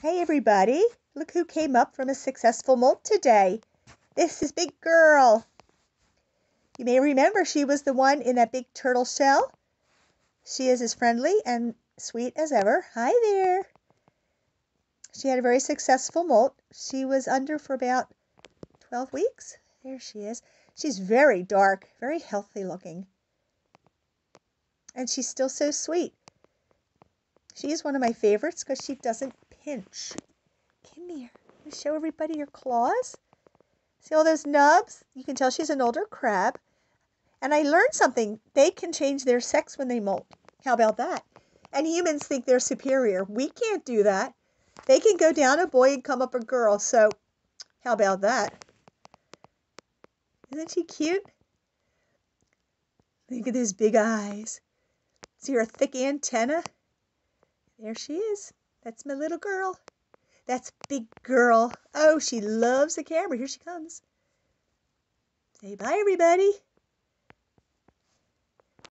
Hey everybody, look who came up from a successful molt today. This is Big Girl. You may remember she was the one in that big turtle shell. She is as friendly and sweet as ever. Hi there. She had a very successful molt. She was under for about 12 weeks. There she is. She's very dark, very healthy looking. And she's still so sweet. She is one of my favorites because she doesn't pinch. Come here. You show everybody your claws. See all those nubs? You can tell she's an older crab. And I learned something. They can change their sex when they molt. How about that? And humans think they're superior. We can't do that. They can go down a boy and come up a girl. So how about that? Isn't she cute? Look at those big eyes. See her thick antenna? There she is. That's my little girl. That's big girl. Oh, she loves the camera. Here she comes. Say bye, everybody.